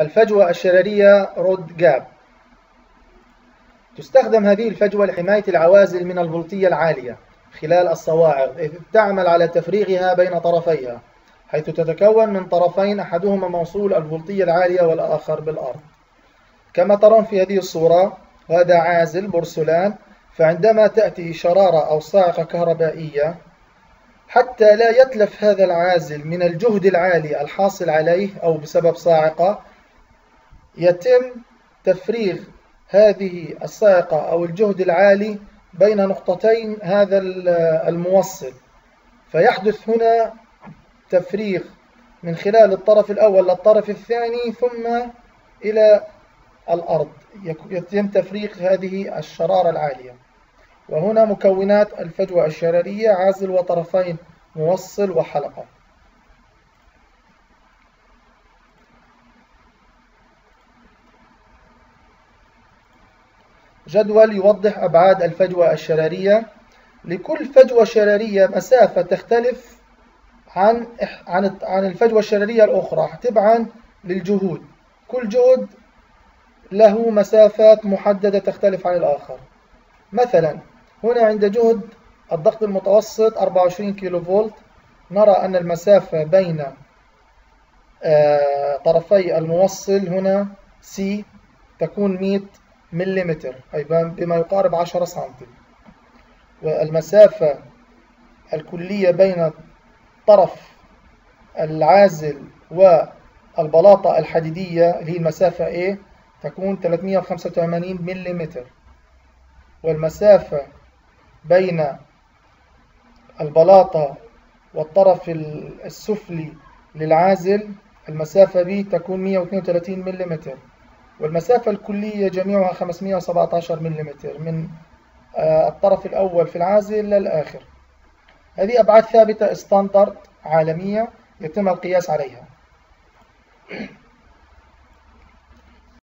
الفجوة الشررية رود جاب. تستخدم هذه الفجوة لحماية العوازل من الفولتية العالية خلال الصواعق إذ تعمل على تفريغها بين طرفيها حيث تتكون من طرفين أحدهما موصول الفولتية العالية والآخر بالأرض. كما ترون في هذه الصورة هذا عازل بورسلان فعندما تأتي شرارة أو صاعقة كهربائية حتى لا يتلف هذا العازل من الجهد العالي الحاصل عليه أو بسبب صاعقة يتم تفريغ هذه الصاعقة أو الجهد العالي بين نقطتين هذا الموصل. فيحدث هنا تفريغ من خلال الطرف الأول للطرف الثاني ثم إلى الأرض. يتم تفريغ هذه الشرارة العالية. وهنا مكونات الفجوة الشرارية عازل وطرفين موصل وحلقة. جدول يوضح أبعاد الفجوة الشرارية. لكل فجوة شرارية مسافة تختلف عن عن عن الفجوة الشرارية الأخرى تبعا للجهود. كل جهد له مسافات محددة تختلف عن الآخر. مثلا هنا عند جهد الضغط المتوسط 24 كيلو فولت نرى أن المسافة بين آه، طرفي الموصل هنا C تكون 100 ملم أي بما يقارب 10 سنتي والمسافة الكلية بين طرف العازل والبلاطة الحديدية اللي هي المسافة A تكون 385 ملم والمسافة بين البلاطة والطرف السفلي للعازل المسافة B تكون 132 ملم والمسافة الكلية جميعها 517 ملم من آه، الطرف الأول في العازل للآخر. هذه أبعاد ثابتة استاندرد عالمية يتم القياس عليها.